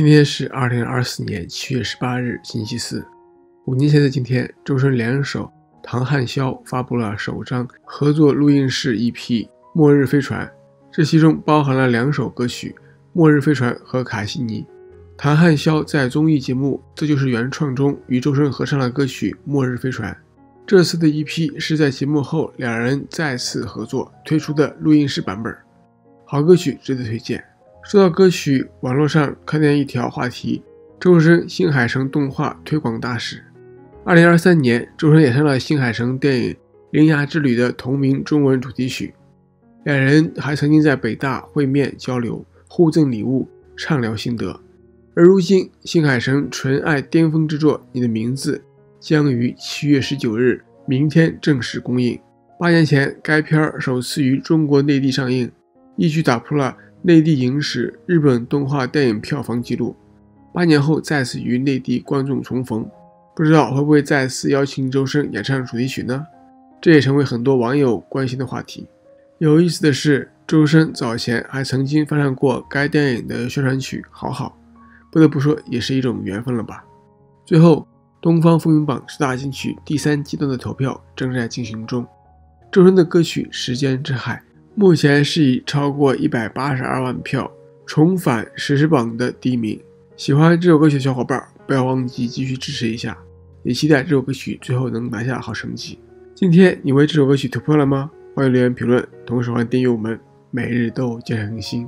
今天是二零二四年七月十八日，星期四。五年前的今天，周深联手唐汉霄发布了首张合作录音室 EP《末日飞船》，这其中包含了两首歌曲《末日飞船》和《卡西尼》。唐汉霄在综艺节目《这就是原创》中与周深合唱了歌曲《末日飞船》。这次的 EP 是在节目后两人再次合作推出的录音室版本，好歌曲值得推荐。说到歌曲，网络上看见一条话题：周深新海诚动画推广大使。二零二三年，周深演唱了新海诚电影《铃芽之旅》的同名中文主题曲，两人还曾经在北大会面交流，互赠礼物，畅聊心得。而如今，新海诚纯爱巅峰之作《你的名字》将于七月十九日明天正式公映。八年前，该片首次于中国内地上映，一举打破了。内地影史日本动画电影票房纪录，八年后再次与内地观众重逢，不知道会不会再次邀请周深演唱主题曲呢？这也成为很多网友关心的话题。有意思的是，周深早前还曾经翻唱过该电影的宣传曲《好好》，不得不说也是一种缘分了吧。最后，东方风云榜十大金曲第三阶段的投票正在进行中，周深的歌曲《时间之海》。目前是以超过一百八十二万票重返实时榜的第一名。喜欢这首歌曲的小伙伴，不要忘记继续支持一下，也期待这首歌曲最后能拿下好成绩。今天你为这首歌曲突破了吗？欢迎留言评论，同时欢迎订阅我们，每日都有精彩更新。